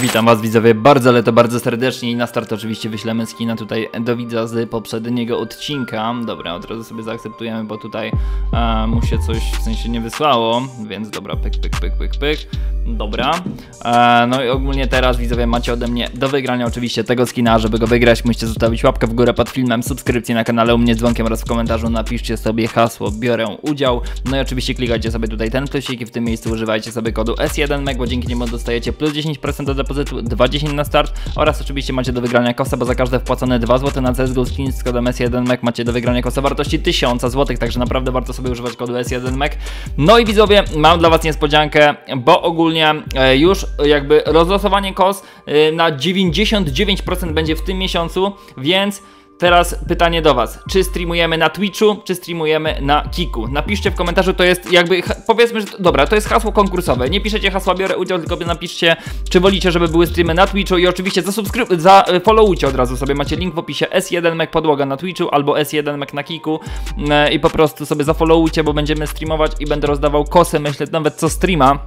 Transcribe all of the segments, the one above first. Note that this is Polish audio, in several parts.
Witam was widzowie bardzo, ale to bardzo serdecznie i na start oczywiście wyślemy skina tutaj do widza z poprzedniego odcinka. Dobra, od razu sobie zaakceptujemy, bo tutaj e, mu się coś w sensie nie wysłało, więc dobra, pyk, pyk, pyk, pyk, pyk. Dobra, e, no i ogólnie teraz widzowie macie ode mnie do wygrania oczywiście tego skina, żeby go wygrać musicie zostawić łapkę w górę pod filmem, subskrypcję na kanale u mnie dzwonkiem oraz w komentarzu napiszcie sobie hasło biorę udział. No i oczywiście klikajcie sobie tutaj ten plusik i w tym miejscu używajcie sobie kodu S1MEG, bo dzięki niemu dostajecie plus 10% do depozytu, 20 na start oraz oczywiście macie do wygrania kosa, bo za każde wpłacone 2 zł na CSGO skin z kodem S1MEG macie do wygrania kosa wartości 1000 zł, także naprawdę warto sobie używać kodu S1MEG. No i widzowie, mam dla Was niespodziankę, bo ogólnie e, już jakby rozlosowanie kos e, na 99% będzie w tym miesiącu, więc Teraz pytanie do Was. Czy streamujemy na Twitchu, czy streamujemy na Kiku? Napiszcie w komentarzu, to jest jakby, powiedzmy, że dobra, to jest hasło konkursowe. Nie piszecie hasła biorę udział, tylko napiszcie, czy wolicie, żeby były streamy na Twitchu i oczywiście zasubskryb- za e, followujcie od razu sobie. Macie link w opisie S1mek podłoga na Twitchu albo S1mek na Kiku e, i po prostu sobie zafollowujcie, bo będziemy streamować i będę rozdawał kosę, myślę, nawet co streama.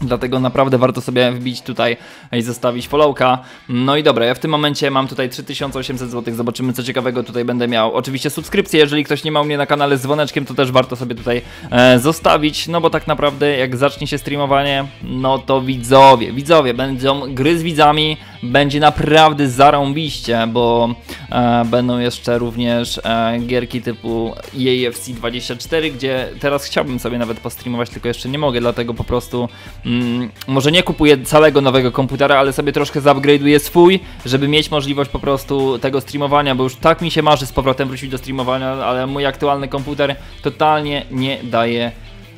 Dlatego naprawdę warto sobie wbić tutaj i zostawić followka. No i dobra, ja w tym momencie mam tutaj 3800 zł. Zobaczymy co ciekawego tutaj będę miał. Oczywiście subskrypcję, jeżeli ktoś nie ma mnie na kanale z dzwoneczkiem, to też warto sobie tutaj e, zostawić. No bo tak naprawdę jak zacznie się streamowanie, no to widzowie, widzowie będą gry z widzami, będzie naprawdę zarąbiście, bo e, będą jeszcze również e, gierki typu EAFC 24, gdzie teraz chciałbym sobie nawet postreamować, tylko jeszcze nie mogę, dlatego po prostu mm, może nie kupuję całego nowego komputera, ale sobie troszkę zupgrade'uję swój, żeby mieć możliwość po prostu tego streamowania, bo już tak mi się marzy z powrotem wrócić do streamowania, ale mój aktualny komputer totalnie nie daje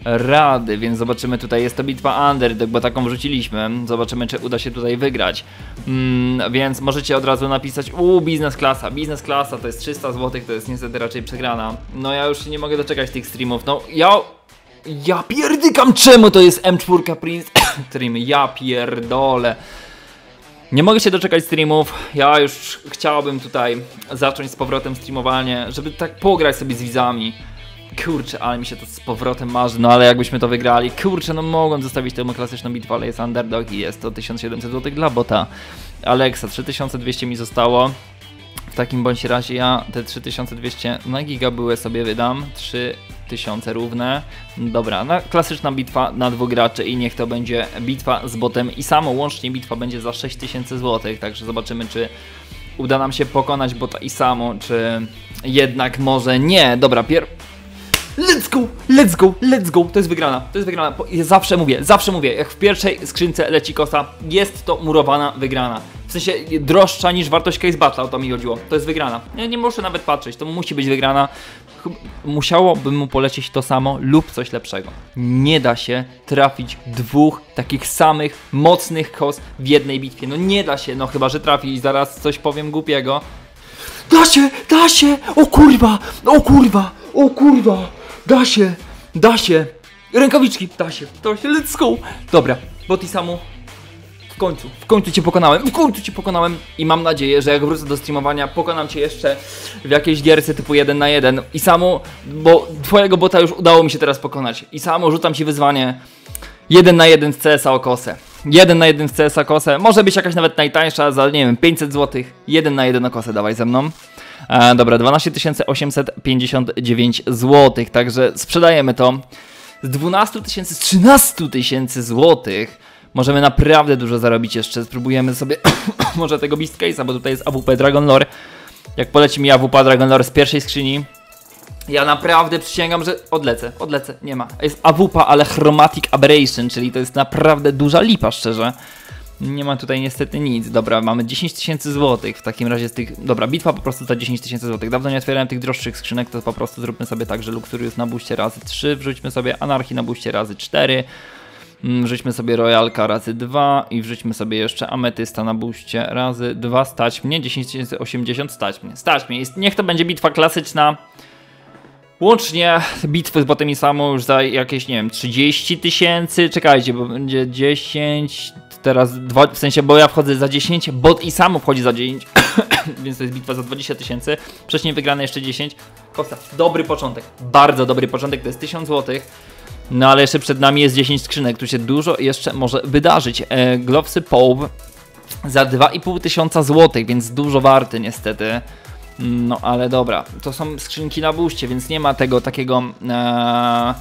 rady, więc zobaczymy tutaj, jest to bitwa Underdog, bo taką wrzuciliśmy, zobaczymy czy uda się tutaj wygrać, mm, więc możecie od razu napisać, uuu, biznes klasa, biznes klasa to jest 300 zł, to jest niestety raczej przegrana, no ja już się nie mogę doczekać tych streamów, no ja... Ja pierdykam czemu to jest M4 Prince Stream, ja pierdolę. Nie mogę się doczekać streamów. Ja już chciałbym tutaj zacząć z powrotem streamowanie, żeby tak pograć sobie z widzami. Kurczę, ale mi się to z powrotem marzy, no ale jakbyśmy to wygrali, kurczę, no mogłem zostawić tę klasyczną bitwę, ale jest underdog i jest to 1700 zł dla bota. Alexa, 3200 mi zostało. W takim bądź razie ja te 3200 na giga były sobie wydam, 3000 równe. Dobra, na klasyczna bitwa na dwóch graczy i niech to będzie bitwa z botem i samo łącznie bitwa będzie za 6000 zł, także zobaczymy czy uda nam się pokonać bota i samo, czy jednak może nie. Dobra, pier... Go, let's go, let's go, to jest wygrana, to jest wygrana. Zawsze mówię, zawsze mówię, jak w pierwszej skrzynce leci kosa, jest to murowana wygrana. W sensie droższa niż wartość Case Battle, o to mi chodziło. To jest wygrana. Ja nie muszę nawet patrzeć, to musi być wygrana. Musiałoby mu polecieć to samo lub coś lepszego. Nie da się trafić dwóch takich samych mocnych kos w jednej bitwie. No nie da się, no chyba, że trafi i zaraz coś powiem głupiego. Da się, da się, o kurwa, o kurwa, o kurwa. Da się, da się. Rękawiczki, da się, da się, let's go. Dobra, Botisamu, w końcu, w końcu cię pokonałem, w końcu cię pokonałem i mam nadzieję, że jak wrócę do streamowania, pokonam cię jeszcze w jakiejś gierce typu 1 na 1 i samo, bo twojego bota już udało mi się teraz pokonać i samo rzucam ci wyzwanie 1 na 1 z CSa o kosę. 1 na 1 z CSa kosę, może być jakaś nawet najtańsza za, nie wiem, 500 zł. 1 na 1 o kosę dawaj ze mną. E, dobra, 12 859 zł, także sprzedajemy to. Z 12 tysięcy, z 13 tysięcy złotych możemy naprawdę dużo zarobić jeszcze. Spróbujemy sobie może tego Beast Case'a, bo tutaj jest AWP Dragon Lore. Jak poleci mi AWP Dragon Lore z pierwszej skrzyni, ja naprawdę przysięgam, że odlecę, odlecę, nie ma. Jest AWP, ale Chromatic Aberration, czyli to jest naprawdę duża lipa, szczerze. Nie ma tutaj niestety nic. Dobra, mamy 10 tysięcy złotych w takim razie z tych... Dobra, bitwa po prostu za 10 tysięcy złotych. Dawno nie otwierałem tych droższych skrzynek, to po prostu zróbmy sobie tak, że Luxurious na buście razy 3, wrzućmy sobie Anarchii na buście razy 4, mm, wrzućmy sobie Royalka razy 2 i wrzućmy sobie jeszcze Ametysta na buście razy 2. Stać mnie, 10 80 stać mnie. Stać mnie. Niech to będzie bitwa klasyczna. Łącznie bitwy z botem i samo już za jakieś, nie wiem, 30 tysięcy. Czekajcie, bo będzie 10, teraz dwa, w sensie, bo ja wchodzę za 10, bot i samo wchodzi za 10, więc to jest bitwa za 20 tysięcy. Wcześniej wygrane jeszcze 10. Kosta, dobry początek, bardzo dobry początek, to jest 1000 zł. No ale jeszcze przed nami jest 10 skrzynek, tu się dużo jeszcze może wydarzyć. E, Glowsy Pope za 2,5 tysiąca złotych, więc dużo warty niestety. No ale dobra, to są skrzynki na buście, więc nie ma tego takiego e,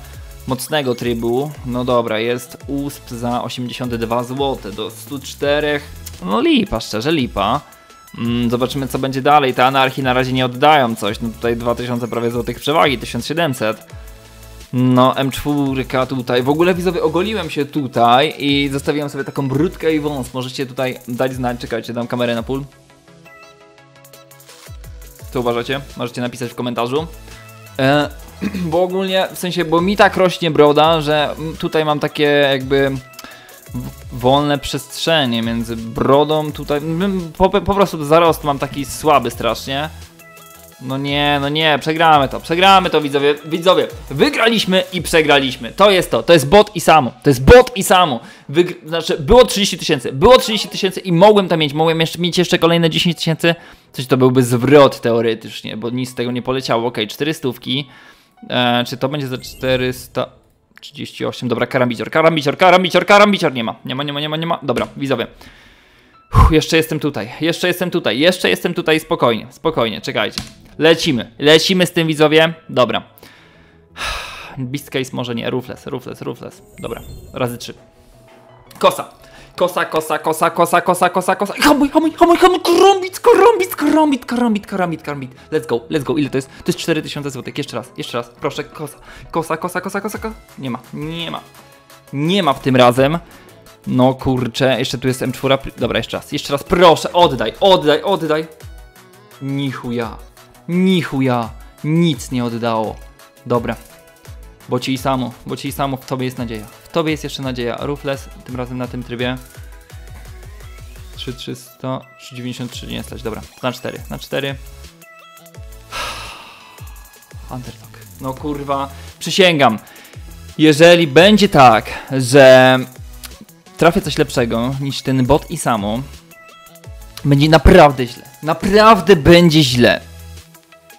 mocnego trybu. No dobra, jest USP za 82 zł do 104. No lipa, szczerze lipa. Mm, zobaczymy co będzie dalej. Te anarchii na razie nie oddają coś. No tutaj 2000 prawie złotych przewagi, 1700. No, M4 tutaj. W ogóle widzowie, ogoliłem się tutaj i zostawiłem sobie taką brudkę i wąs. Możecie tutaj dać znać, czekajcie, dam kamerę na pól. Co uważacie? Możecie napisać w komentarzu. E, bo ogólnie, w sensie, bo mi tak rośnie broda, że tutaj mam takie jakby wolne przestrzenie między brodą tutaj, po, po prostu zarost mam taki słaby strasznie. No nie, no nie, przegramy to, przegramy to widzowie, widzowie, wygraliśmy i przegraliśmy, to jest to, to jest bot i samo, to jest bot i samo, Wygr znaczy było 30 tysięcy, było 30 tysięcy i mogłem tam mieć, mogłem jeszcze mieć jeszcze kolejne 10 tysięcy, coś to byłby zwrot teoretycznie, bo nic z tego nie poleciało, ok, 400, e, czy to będzie za 438, dobra, karambicior, karambicior, karambicior, karambicior, nie ma, nie ma, nie ma, nie ma, nie ma, dobra, widzowie. Uff, jeszcze jestem tutaj, jeszcze jestem tutaj, jeszcze jestem tutaj, spokojnie, spokojnie, czekajcie. Lecimy, lecimy z tym widzowie. Dobra. Beast Case może nie, Ruthless, Ruthless, Ruthless. Dobra, razy trzy. Kosa. Kosa, kosa, kosa, kosa, kosa, kosa, kosa. Hamuj, hamuj, hamuj, hamuj, krąbit, krąbit, krąbit, krąbit, krąbit, krąbit. Let's go, let's go. Ile to jest? To jest 4000 zł. Jeszcze raz, jeszcze raz. Proszę, kosa. Kosa, kosa, kosa, kosa. Nie ma, nie ma. Nie ma w tym razem. No kurczę, jeszcze tu jest M4. Dobra, jeszcze raz, jeszcze raz. Proszę, oddaj, oddaj, oddaj. Nichuja. Nichuja, nic nie oddało. Dobra. Bo ci samo, bo ci samo w tobie jest nadzieja. Tobie jest jeszcze nadzieja. Ruthless, tym razem na tym trybie. 3300, 393 nie stać, dobra. Na 4, na 4. Underdog. No kurwa, przysięgam. Jeżeli będzie tak, że trafię coś lepszego niż ten bot i samo, będzie naprawdę źle. Naprawdę będzie źle.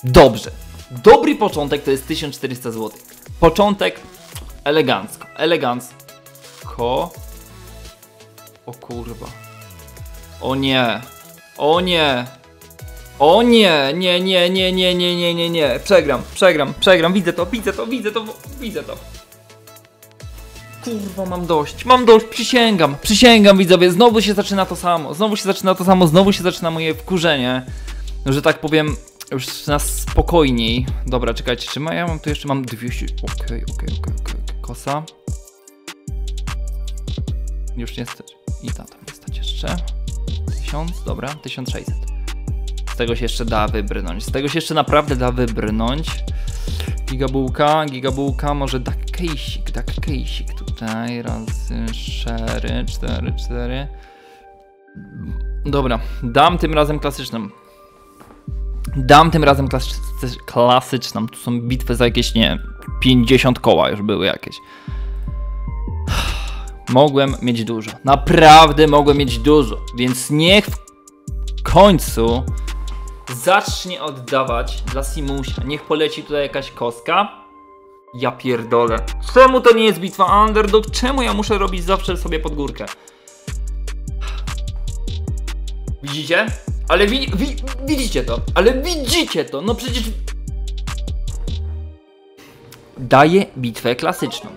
Dobrze. Dobry początek to jest 1400 zł. Początek elegancko. Elegancko. O kurwa. O nie. O nie. O nie, nie, nie, nie, nie, nie, nie, nie, nie. Przegram, przegram, przegram. Widzę to, widzę to, widzę to, widzę to. Kurwa, mam dość, mam dość, przysięgam, przysięgam widzowie, znowu się zaczyna to samo, znowu się zaczyna to samo, znowu się zaczyna moje wkurzenie, że tak powiem, już na spokojniej. Dobra, czekajcie, czy ma, ja mam tu jeszcze mam 200. Okej, okej, okej, okej. Kosa. Już nie stać. I ta tam nie stać jeszcze. 1000, dobra, 1600. Z tego się jeszcze da wybrnąć. Z tego się jeszcze naprawdę da wybrnąć. Gigabułka, gigabułka, może duck case'ik, duck case'ik tutaj, razy 4, 4, 4. Dobra, dam tym razem klasyczną. Dam tym razem klasy klasyczną. Tu są bitwy za jakieś, nie 50 koła już były jakieś. Mogłem mieć dużo. Naprawdę mogłem mieć dużo. Więc niech w końcu zacznie oddawać dla Simusia. Niech poleci tutaj jakaś kostka. Ja pierdolę. Czemu to nie jest bitwa underdog? Czemu ja muszę robić zawsze sobie pod górkę? Widzicie? Ale wi wi widzicie to, ale widzicie to, no przecież... Daję bitwę klasyczną.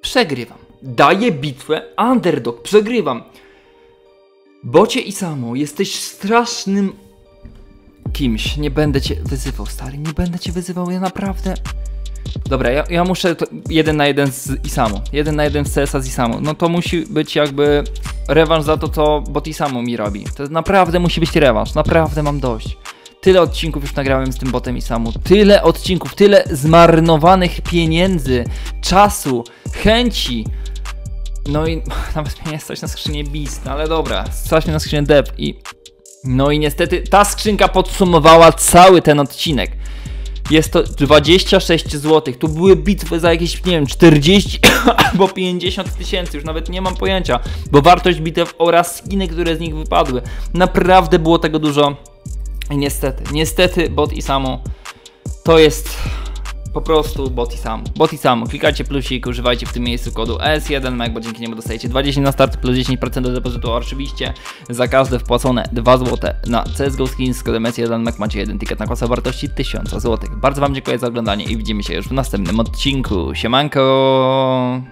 Przegrywam. Daję bitwę underdog. Przegrywam. Bocie i samo, jesteś strasznym kimś. Nie będę cię wyzywał, stary. Nie będę cię wyzywał, ja naprawdę... Dobra, ja, ja muszę jeden na jeden z Isamu. Jeden na jeden z CS-a z Isamu. No to musi być jakby rewanż za to, co Bot Isamu mi robi. To naprawdę musi być rewanż. Naprawdę mam dość. Tyle odcinków już nagrałem z tym botem Isamu. Tyle odcinków, tyle zmarnowanych pieniędzy, czasu, chęci. No i nawet mnie nie stać na skrzynię Beast, no ale dobra, stać mnie na skrzynię Dev i... No i niestety ta skrzynka podsumowała cały ten odcinek. Jest to 26 zł. Tu były bitwy za jakieś, nie wiem, 40 albo 50 tysięcy, już nawet nie mam pojęcia, bo wartość bitew oraz skiny, które z nich wypadły. Naprawdę było tego dużo. I niestety, niestety bot i samo to jest po prostu bot i sam. Bot i sam. Klikajcie plusik, używajcie w tym miejscu kodu S1MEG, bo dzięki niemu dostajecie 20 na start plus 10% do depozytu. Oczywiście za każde wpłacone 2 zł na CSGO Skins z kodem S1MEG macie jeden ticket na kwasę o wartości 1000 zł. Bardzo Wam dziękuję za oglądanie i widzimy się już w następnym odcinku. Siemanko!